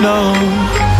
no.